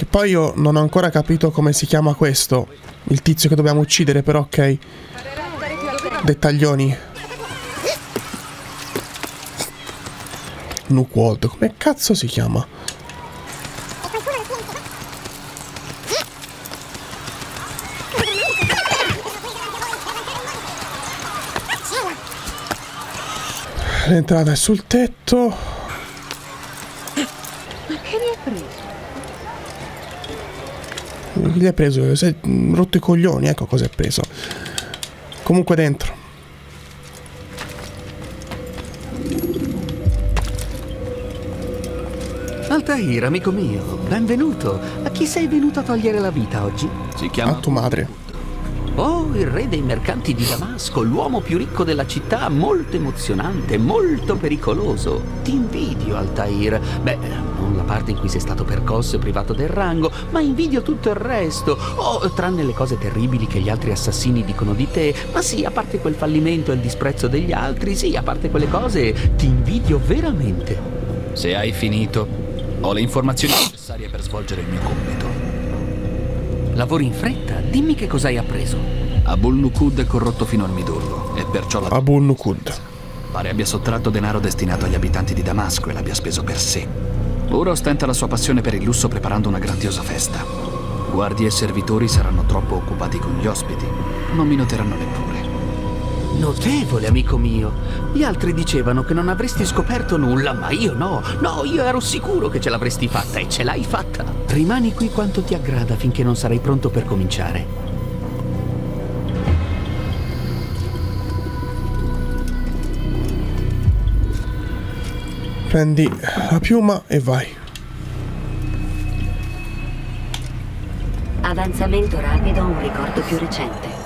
Che poi io non ho ancora capito come si chiama questo. Il tizio che dobbiamo uccidere, però ok. Dettaglioni. Nuke World, come cazzo si chiama? L'entrata è sul tetto. Ma che ne hai preso? Chi gli ha preso? Si è mm, rotto i coglioni, ecco cosa ha preso. Comunque dentro. Altair, amico mio, benvenuto. A chi sei venuto a togliere la vita oggi? Si A chiama tua madre. Oh, il re dei mercanti di Damasco, l'uomo più ricco della città, molto emozionante, molto pericoloso. Ti invidio, Altair. Beh, non la parte in cui sei stato percosso e privato del rango, ma invidio tutto il resto. Oh, tranne le cose terribili che gli altri assassini dicono di te. Ma sì, a parte quel fallimento e il disprezzo degli altri, sì, a parte quelle cose, ti invidio veramente. Se hai finito, ho le informazioni necessarie per svolgere il mio compito. Lavori in fretta? Dimmi che cosa hai appreso. Abul Nukud è corrotto fino al midollo e perciò la Abu Nukud. pare abbia sottratto denaro destinato agli abitanti di Damasco e l'abbia speso per sé. Ora ostenta la sua passione per il lusso preparando una grandiosa festa. Guardie e servitori saranno troppo occupati con gli ospiti. Non mi noteranno neppure. Notevole, amico mio. Gli altri dicevano che non avresti scoperto nulla, ma io no. No, io ero sicuro che ce l'avresti fatta e ce l'hai fatta. Rimani qui quanto ti aggrada finché non sarai pronto per cominciare. Prendi la piuma e vai. Avanzamento rapido, un ricordo più recente.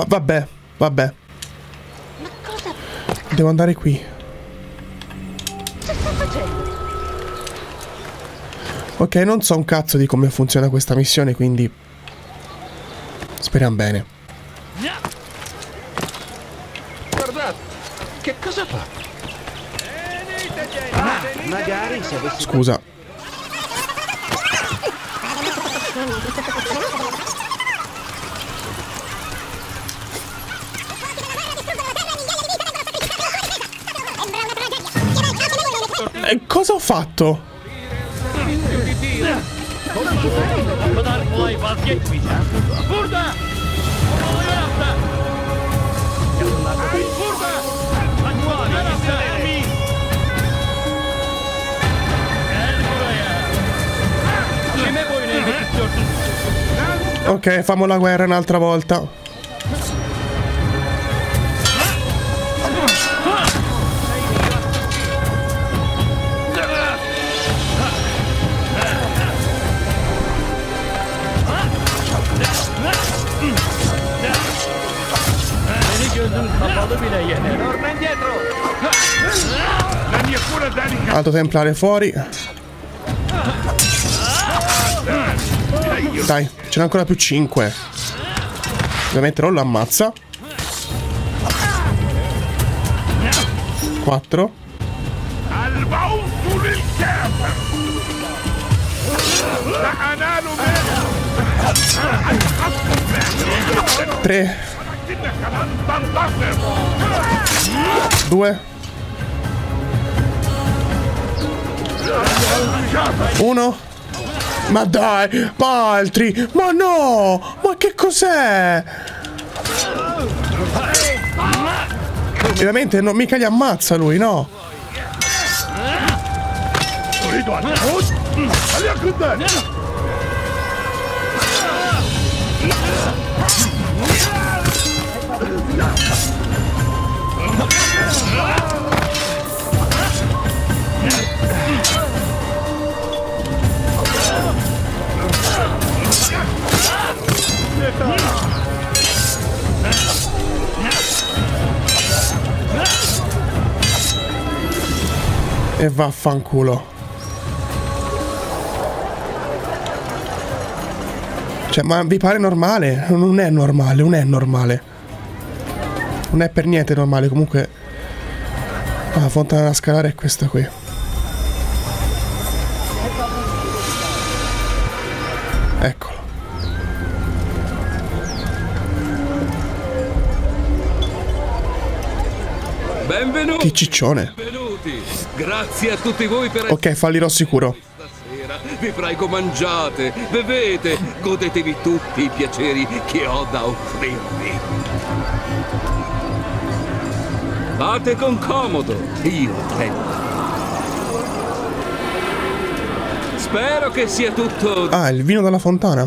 Va- vabbè, vabbè. Devo andare qui. Che sta facendo? Ok, non so un cazzo di come funziona questa missione, quindi speriamo bene. Guardate, che cosa fa? Magari se avessi Scusa. Eh, cosa ho fatto? Ok, famo la guerra un'altra volta. Alto templare fuori. Dai, ce n'è ancora più 5. Ovviamente non lo ammazza. 4. Tre. Due. Uno. Ma dai, Paltri! Ma no! Ma che cos'è? Veramente non mica li ammazza lui, no? E vaffanculo. Cioè, ma vi pare normale? Non è normale, non è normale. Non è per niente normale, comunque... La fontana da scalare è questa qui. Eccolo. Benvenuti. Che ciccione. Benvenuti. Grazie a tutti voi per Ok, fallirò sicuro. stasera. Vi prego mangiate, bevete, godetevi tutti i piaceri che ho da offrirvi. Fate con comodo, io attendo. Spero che sia tutto Ah, il vino dalla fontana.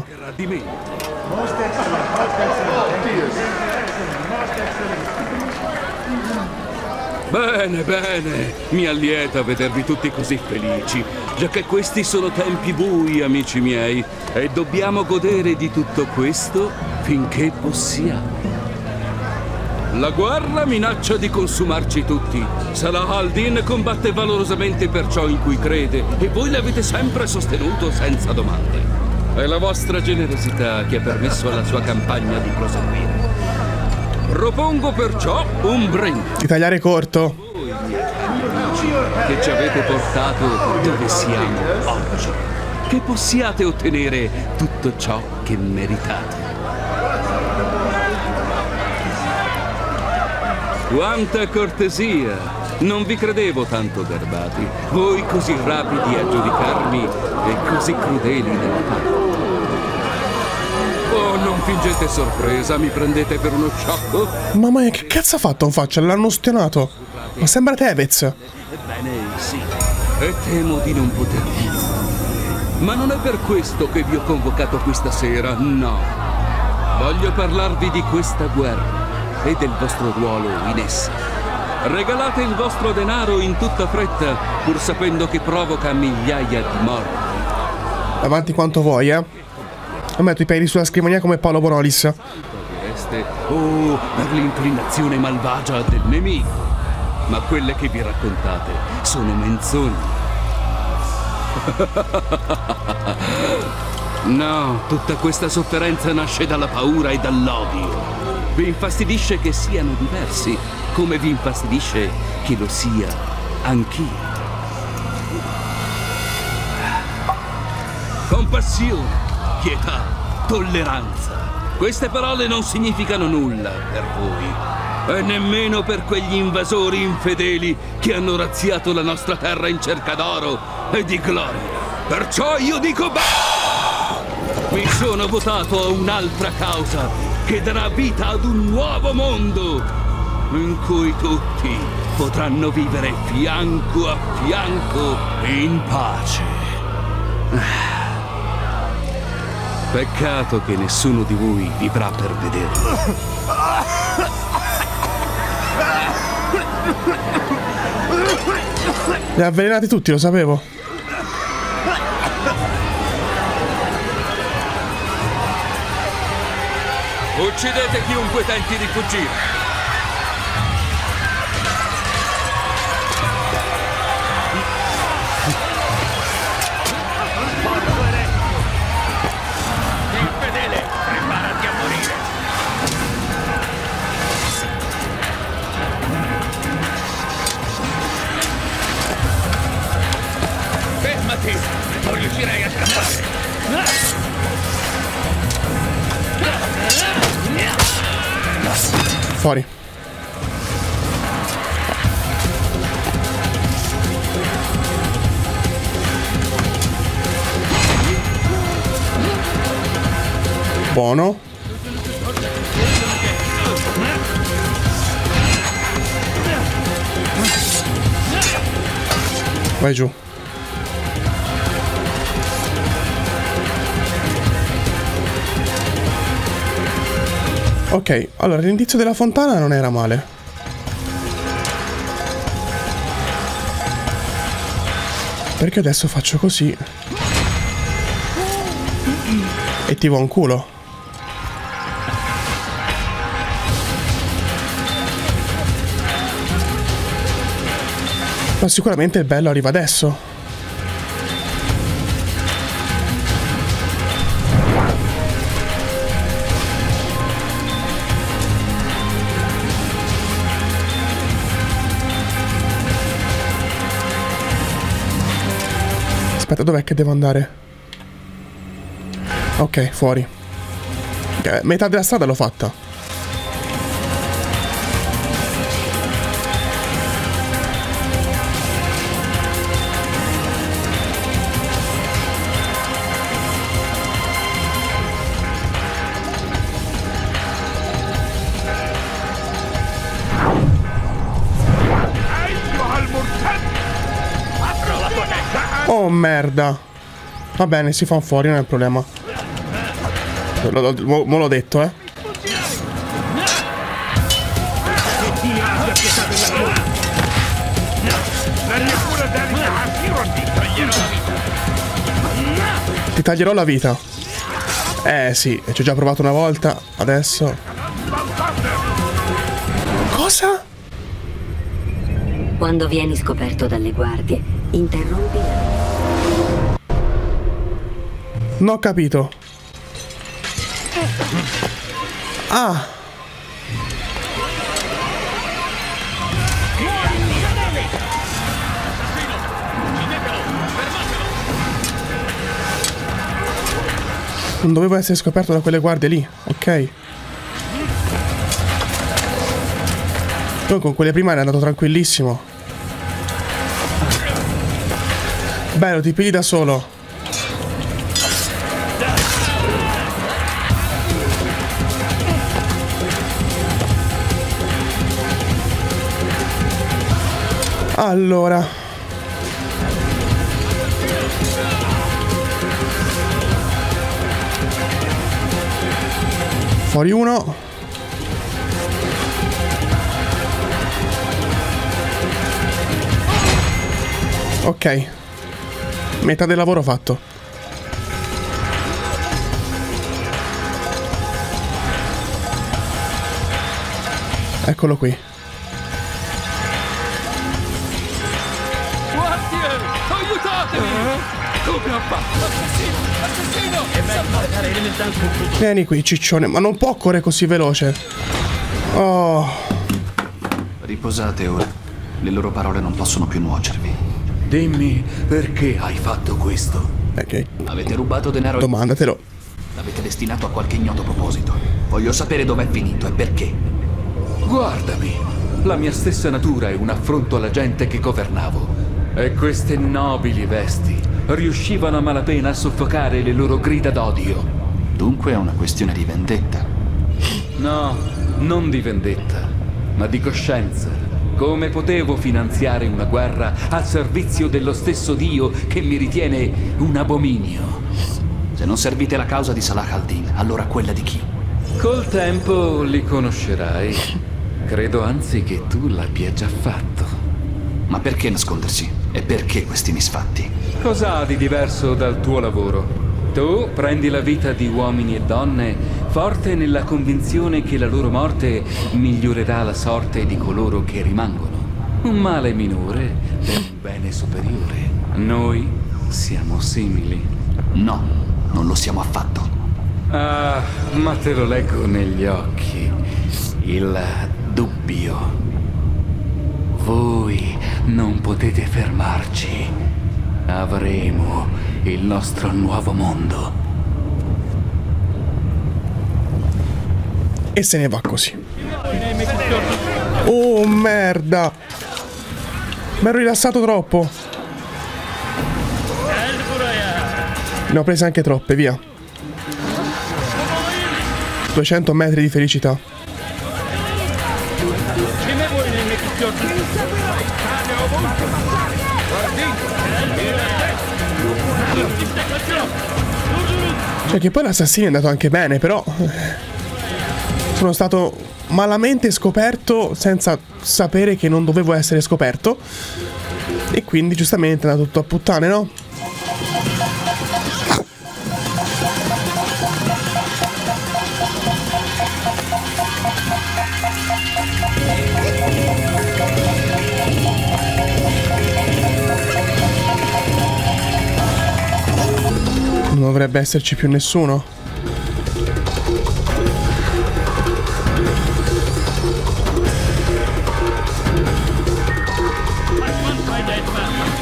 Bene, bene, mi allieta vedervi tutti così felici, già che questi sono tempi bui, amici miei, e dobbiamo godere di tutto questo finché possiamo. La guerra minaccia di consumarci tutti. Salah al-Din combatte valorosamente per ciò in cui crede e voi l'avete sempre sostenuto senza domande. È la vostra generosità che ha permesso alla sua campagna di proseguire. Propongo perciò un brindisi. Di tagliare corto. Voi, amici, che ci avete portato dove siamo oggi. Che possiate ottenere tutto ciò che meritate. Quanta cortesia! Non vi credevo tanto garbati. Voi così rapidi a giudicarmi e così crudeli nella parte. Oh, non fingete sorpresa, mi prendete per uno sciocco? Mamma mia, che cazzo ha fatto in faccia? L'hanno ostionato. Ma sembra Tevez. Ebbene sì, e temo di non poter dire. Ma non è per questo che vi ho convocato questa sera, no. Voglio parlarvi di questa guerra e del vostro ruolo in essa. Regalate il vostro denaro in tutta fretta, pur sapendo che provoca migliaia di morti. Avanti quanto vuoi, eh. Metto i piedi sulla scrivania come Paolo. Direste, oh, per l'inclinazione malvagia del nemico. Ma quelle che vi raccontate sono menzogne. No, tutta questa sofferenza nasce dalla paura e dall'odio. Vi infastidisce che siano diversi, come vi infastidisce che lo sia anch'io. Compassione, pietà, tolleranza. Queste parole non significano nulla per voi. E nemmeno per quegli invasori infedeli che hanno razziato la nostra terra in cerca d'oro e di gloria. Perciò io dico basta! Mi sono votato a un'altra causa che darà vita ad un nuovo mondo in cui tutti potranno vivere fianco a fianco in pace. Peccato che nessuno di voi vivrà per vederlo. Li ha avvelenati tutti, lo sapevo. Uccidete chiunque tenti di fuggire. Fuori. Buono. Vai giù. Ok, allora l'indizio della fontana non era male. Perché adesso faccio così. E ti va un culo. Ma sicuramente il bello arriva adesso. Aspetta, dov'è che devo andare? Ok, fuori. Ok, metà della strada l'ho fatta. Oh merda. Va bene, si fa fuori, non è il problema. Mo l'ho detto, eh. Ti taglierò la vita. Eh sì, ci ho già provato una volta, adesso... Cosa? Quando vieni scoperto dalle guardie, interrompi la... Non ho capito. Ah. Non dovevo essere scoperto da quelle guardie lì, ok. Poi con quelle prima era andato tranquillissimo. Bello, ti pigli da solo. Allora. Fuori uno. Ok. Metà del lavoro fatto. Eccolo qui. Aiutatemi! Come ha fatto? Assassino! Assassino! Vieni qui, ciccione. Ma non può correre così veloce. Oh. Riposate ora. Le loro parole non possono più nuocervi. Dimmi perché hai fatto questo? Ok. Avete rubato denaro Domandatelo. L'avete destinato a qualche ignoto proposito. Voglio sapere dov'è finito e perché. Guardami, la mia stessa natura è un affronto alla gente che governavo. E queste nobili vesti riuscivano a malapena a soffocare le loro grida d'odio. Dunque è una questione di vendetta. No, non di vendetta, ma di coscienza. Come potevo finanziare una guerra al servizio dello stesso Dio che mi ritiene un abominio? Se non servite la causa di Salah al-Din, allora quella di chi? Col tempo li conoscerai. Credo anzi che tu l'abbia già fatto. Ma perché nascondersi? E perché questi misfatti? Cos'ha di diverso dal tuo lavoro? Tu prendi la vita di uomini e donne forte nella convinzione che la loro morte migliorerà la sorte di coloro che rimangono. Un male minore per un bene superiore. Noi siamo simili. No, non lo siamo affatto. Ah, ma te lo leggo negli occhi. Il dubbio. Voi non potete fermarci. Avremo il nostro nuovo mondo. E se ne va così. Oh merda. Mi ero rilassato troppo. Ne ho prese anche troppe, via. 200 metri di felicità. Cioè che poi l'assassino è andato anche bene, però... Sono stato malamente scoperto senza sapere che non dovevo essere scoperto. E quindi giustamente è andato tutto a puttane, no? Dovrebbe esserci più nessuno.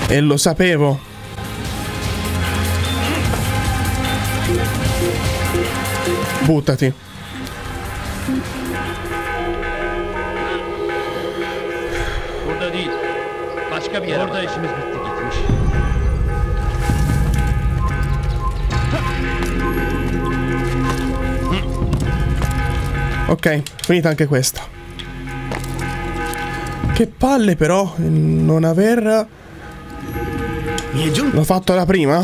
E lo sapevo. Buttati. Burada değil. Başka bir yere Orada işimiz bitti gitmiş. Ok, finita anche questa. Che palle però non aver... L'ho fatto la prima?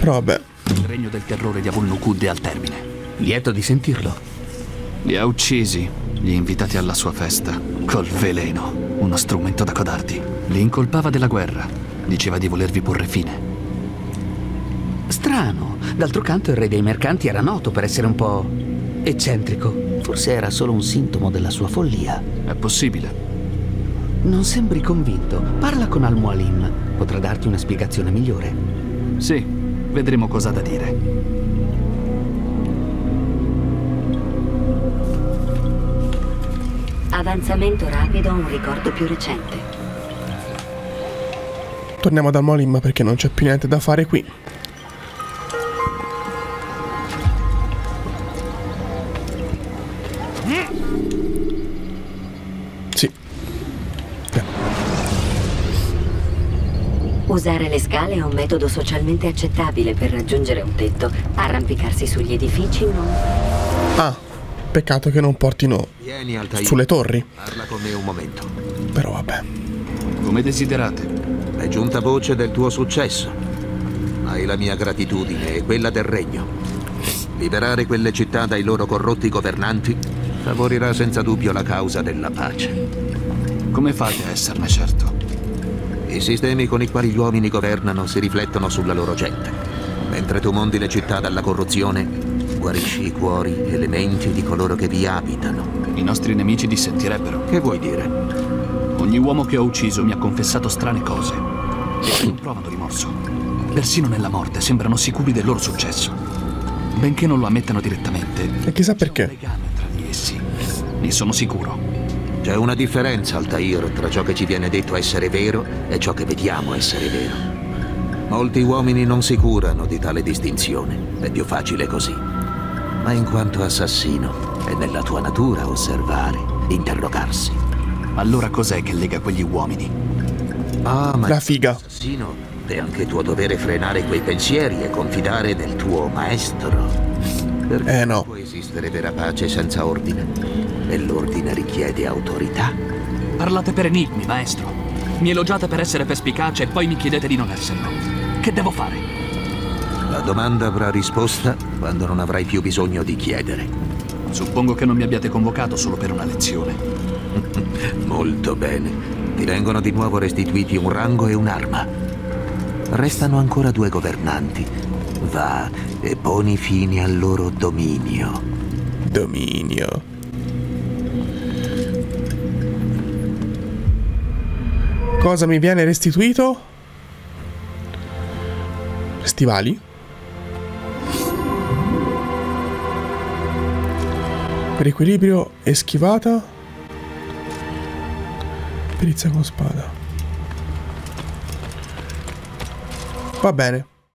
Però vabbè. Il regno del terrore di Avulnukud è al termine. lieto di sentirlo. Li ha uccisi, gli invitati alla sua festa, col veleno, uno strumento da codardi. Li incolpava della guerra, diceva di volervi porre fine. Strano. D'altro canto il re dei mercanti era noto per essere un po' eccentrico. Forse era solo un sintomo della sua follia. È possibile. Non sembri convinto. Parla con Al-Mualim. Potrà darti una spiegazione migliore. Sì, vedremo cosa ha da dire. Avanzamento rapido a un ricordo più recente. Torniamo dal Molim perché non c'è più niente da fare qui. Sì. Usare le scale è un metodo socialmente accettabile per raggiungere un tetto. Arrampicarsi sugli edifici non. Ah, peccato che non portino Vieni, sulle torri. Parla con me un momento. Però vabbè. Come desiderate. È giunta voce del tuo successo. Hai la mia gratitudine e quella del regno. Liberare quelle città dai loro corrotti governanti favorirà senza dubbio la causa della pace. Come fate a esserne certo? I sistemi con i quali gli uomini governano si riflettono sulla loro gente. Mentre tu mondi le città dalla corruzione, guarisci i cuori e le menti di coloro che vi abitano. I nostri nemici dissentirebbero. Che vuoi dire? Ogni uomo che ho ucciso mi ha confessato strane cose. E non provano rimorso. Persino nella morte sembrano sicuri del loro successo. Benché non lo ammettano direttamente. E chissà c'è perché. Un legame tra di essi. Ne sono sicuro. C'è una differenza, Altair, tra ciò che ci viene detto essere vero e ciò che vediamo essere vero. Molti uomini non si curano di tale distinzione, è più facile così. Ma in quanto assassino, è nella tua natura osservare, interrogarsi. Allora cos'è che lega quegli uomini? Ah, ma La figa. assassino, è anche tuo dovere frenare quei pensieri e confidare nel tuo maestro. Perché Eh, no. non può esistere vera pace senza ordine. E l'ordine richiede autorità. Parlate per enigmi, maestro. Mi elogiate per essere perspicace e poi mi chiedete di non esserlo. Che devo fare? La domanda avrà risposta quando non avrai più bisogno di chiedere. Suppongo che non mi abbiate convocato solo per una lezione. Molto bene. Ti vengono di nuovo restituiti un rango e un'arma. Restano ancora due governanti. Va e poni fine al loro dominio. Dominio. Cosa mi viene restituito? Stivali? Per equilibrio e schivata. Perizia con spada. Va bene.